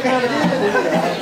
kind of is.